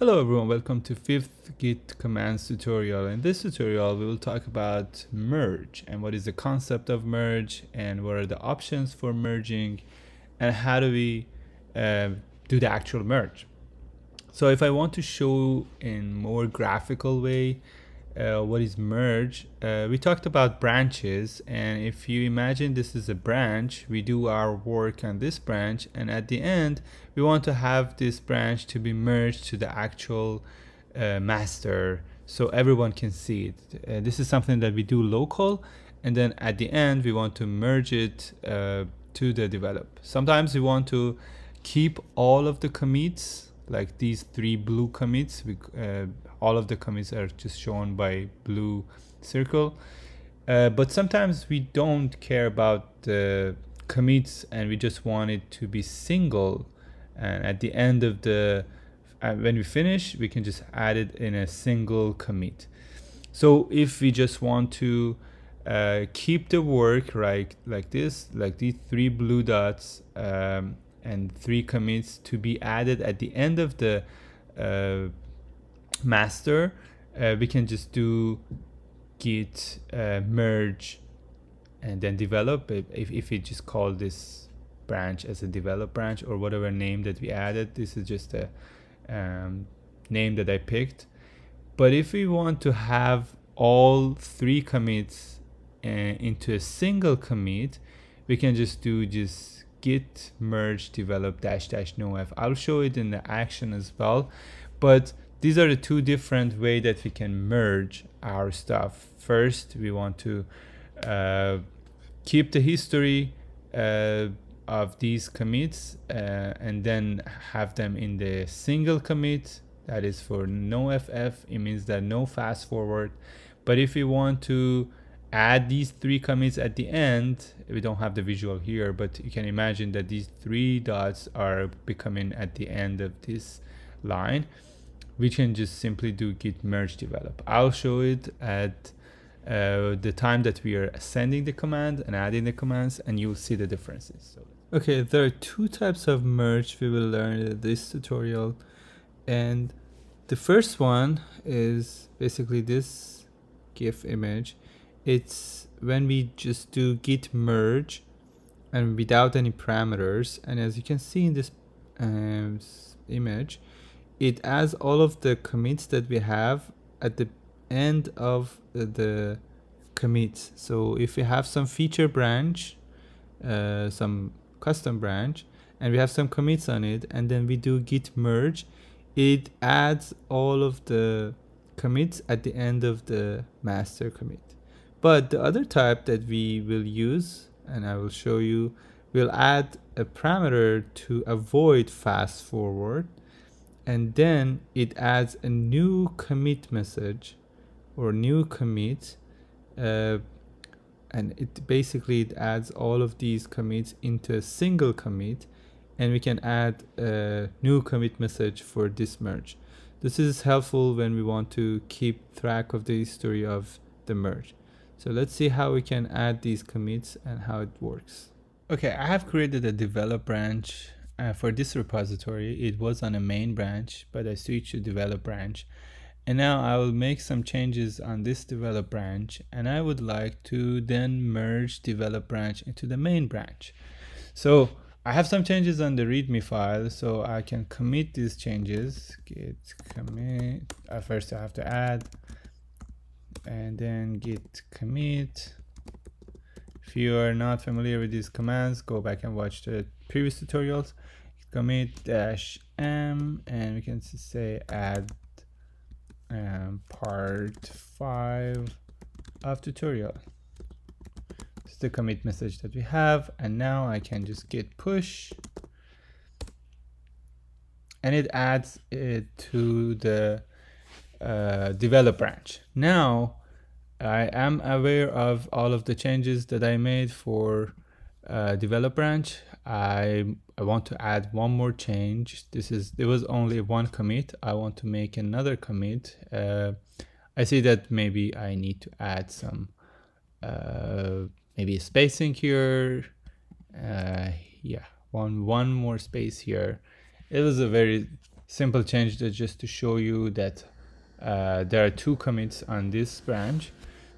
Hello everyone, welcome to 5th Git commands tutorial. In this tutorial we will talk about merge and what is the concept of merge and what are the options for merging and how do we uh, do the actual merge. So if I want to show in more graphical way uh, what is merge uh, we talked about branches and if you imagine this is a branch we do our work on this branch and at the end we want to have this branch to be merged to the actual uh, master so everyone can see it. Uh, this is something that we do local and then at the end we want to merge it uh, to the develop. Sometimes we want to keep all of the commits like these three blue commits we, uh, all of the commits are just shown by blue circle. Uh, but sometimes we don't care about the commits and we just want it to be single. And at the end of the uh, when we finish we can just add it in a single commit. So if we just want to uh, keep the work right like this like these three blue dots um, and three commits to be added at the end of the uh, master uh, we can just do git uh, merge and then develop. If, if we just call this branch as a develop branch or whatever name that we added this is just a um, name that I picked. But if we want to have all three commits uh, into a single commit we can just do just git merge develop dash dash nof. I'll show it in the action as well, but these are the two different way that we can merge our stuff. First, we want to uh, keep the history uh, of these commits uh, and then have them in the single commit. That is for no ff it means that no fast forward. But if we want to add these three commits at the end we don't have the visual here but you can imagine that these three dots are becoming at the end of this line we can just simply do git merge develop. I'll show it at uh, the time that we are sending the command and adding the commands and you'll see the differences. So okay there are two types of merge we will learn in this tutorial and the first one is basically this gif image. It's when we just do git merge and without any parameters and as you can see in this um, image it adds all of the commits that we have at the end of the commits so if we have some feature branch uh, some custom branch and we have some commits on it and then we do git merge it adds all of the commits at the end of the master commit but the other type that we will use, and I will show you, we'll add a parameter to avoid fast forward. And then it adds a new commit message or new commit. Uh, and it basically it adds all of these commits into a single commit and we can add a new commit message for this merge. This is helpful when we want to keep track of the history of the merge. So let's see how we can add these commits and how it works. Okay, I have created a develop branch uh, for this repository. It was on a main branch, but I switched to develop branch. And now I will make some changes on this develop branch and I would like to then merge develop branch into the main branch. So I have some changes on the readme file so I can commit these changes. Git commit. Uh, first I have to add and then git commit if you are not familiar with these commands go back and watch the previous tutorials commit dash m and we can say add um, part 5 of tutorial it's the commit message that we have and now I can just git push and it adds it to the uh, develop branch. Now I am aware of all of the changes that I made for uh, develop branch. I, I want to add one more change. This is there was only one commit. I want to make another commit. Uh, I see that maybe I need to add some uh, maybe spacing here. Uh, yeah, one one more space here. It was a very simple change just to show you that uh, there are two commits on this branch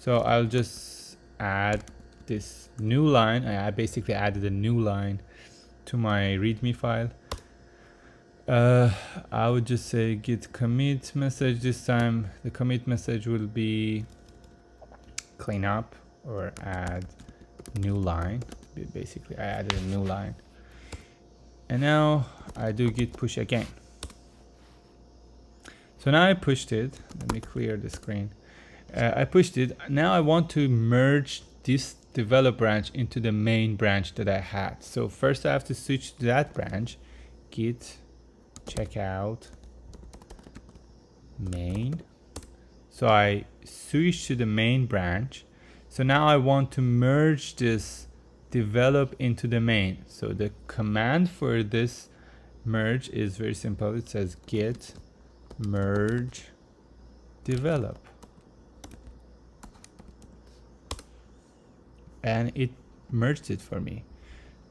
so I'll just add this new line I basically added a new line to my readme file. Uh, I would just say git commit message this time. The commit message will be clean up or add new line. Basically I added a new line. And now I do git push again. So now I pushed it. Let me clear the screen. Uh, I pushed it. Now I want to merge this develop branch into the main branch that I had so first I have to switch to that branch git checkout main so I switch to the main branch so now I want to merge this develop into the main. So the command for this merge is very simple. It says git merge develop. And it merged it for me.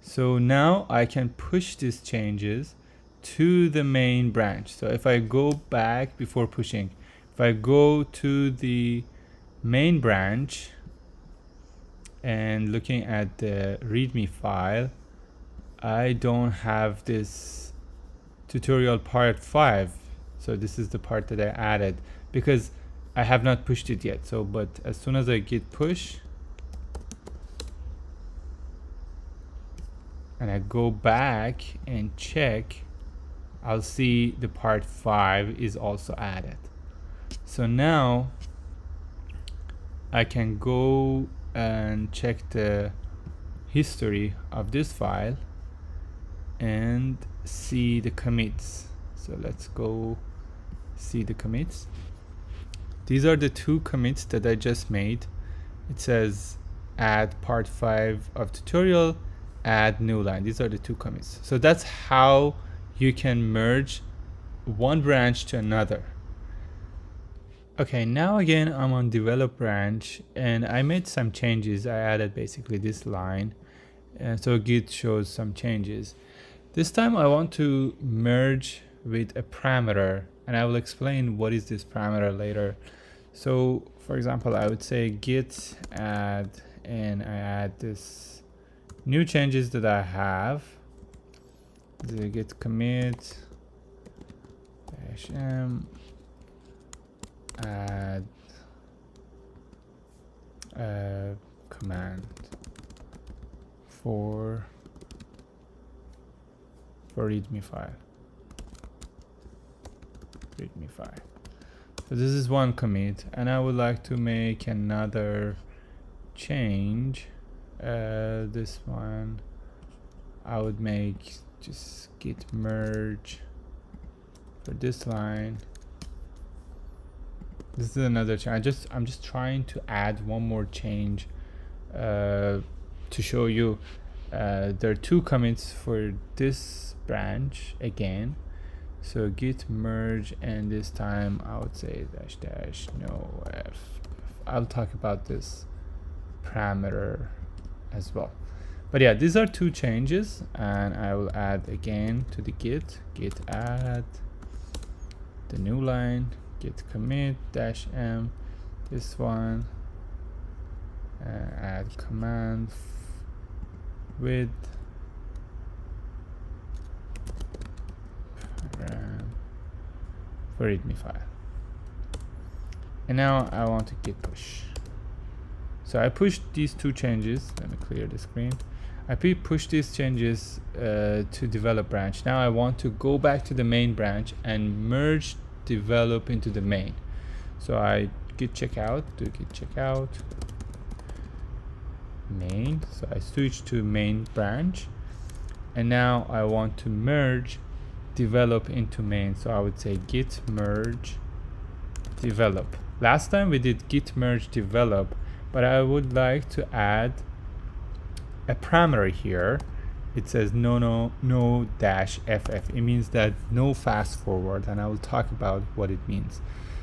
So now I can push these changes to the main branch. So if I go back before pushing, if I go to the main branch, and looking at the readme file I don't have this tutorial part 5 so this is the part that I added because I have not pushed it yet so but as soon as I git push and I go back and check I'll see the part 5 is also added. So now I can go and check the history of this file and see the commits. So let's go see the commits. These are the two commits that I just made. It says add part 5 of tutorial add new line these are the two commits so that's how you can merge one branch to another Okay, now again I'm on develop branch and I made some changes. I added basically this line and so Git shows some changes. This time I want to merge with a parameter and I will explain what is this parameter later. So for example, I would say git add and I add this new changes that I have. The git commit? M. Add. A command. For for readme file. Readme file. So this is one commit and I would like to make another change uh, this one I would make just git merge for this line this is another change. I just I'm just trying to add one more change uh, to show you. Uh, there are two commits for this branch again. So git merge and this time I would say dash dash no f. I'll talk about this parameter as well. But yeah, these are two changes and I will add again to the git, git add the new line git commit dash m this one uh, add command with for readme file and now I want to git push so I pushed these two changes let me clear the screen I push these changes uh, to develop branch now I want to go back to the main branch and merge develop into the main. So I git checkout, do git checkout, main. So I switch to main branch. And now I want to merge develop into main. So I would say git merge develop. Last time we did git merge develop, but I would like to add a parameter here. It says no no no dash ff it means that no fast forward and I will talk about what it means.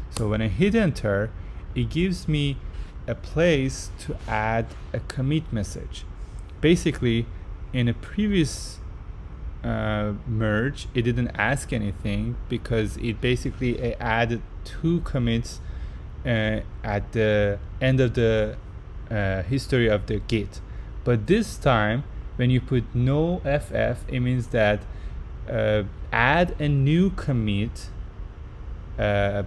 So when I hit enter it gives me a place to add a commit message. Basically in a previous uh, merge it didn't ask anything because it basically added two commits at the end of the uh, history of the git but this time when you put no ff it means that uh, add a new commit uh,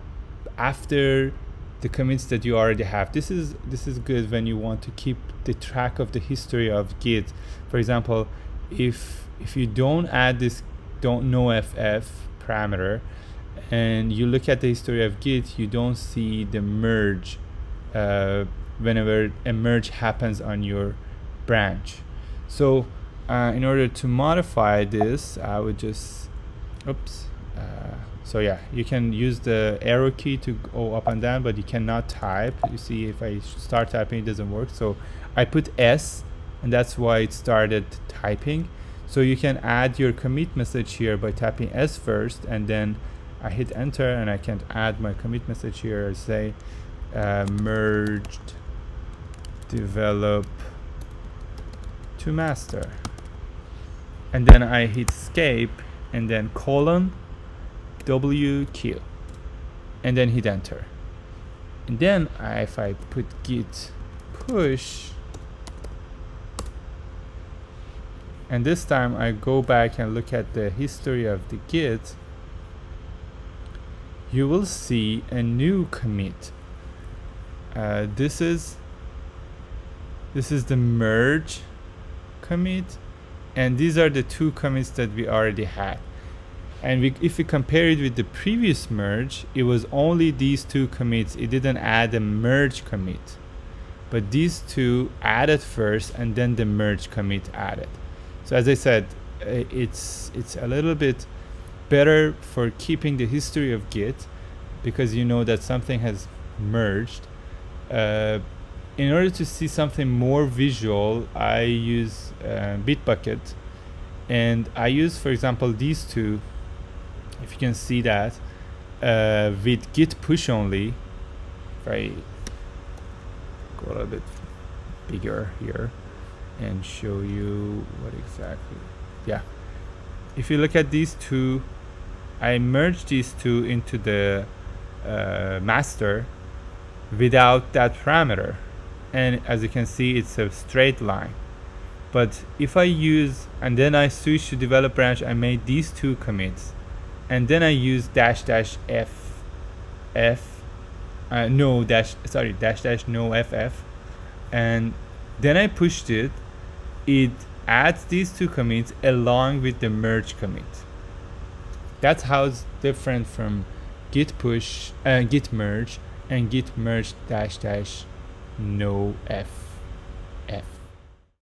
after the commits that you already have. This is this is good when you want to keep the track of the history of git for example if if you don't add this don't no ff parameter and you look at the history of git you don't see the merge uh, whenever a merge happens on your branch. So uh, in order to modify this I would just oops uh, so yeah you can use the arrow key to go up and down but you cannot type. You see if I start typing it doesn't work. So I put S and that's why it started typing. So you can add your commit message here by tapping S first and then I hit enter and I can add my commit message here say uh, merged develop to master. And then I hit escape and then colon WQ and then hit enter. And then I, if I put git push and this time I go back and look at the history of the git you will see a new commit. Uh, this is this is the merge commit and these are the two commits that we already had. And we, if we compare it with the previous merge it was only these two commits. It didn't add a merge commit. But these two added first and then the merge commit added. So as I said uh, it's it's a little bit better for keeping the history of git because you know that something has merged. Uh, in order to see something more visual I use uh, Bitbucket. And I use for example these two if you can see that uh, with git push only. If I go a bit bigger here and show you what exactly yeah. If you look at these two I merge these two into the uh, master without that parameter. And as you can see it's a straight line. But if I use and then I switch to develop branch I made these two commits. And then I use dash dash f f uh, no dash sorry dash dash no ff and then I pushed it. It adds these two commits along with the merge commit that's how it's different from git push uh, git merge and git merge dash dash no f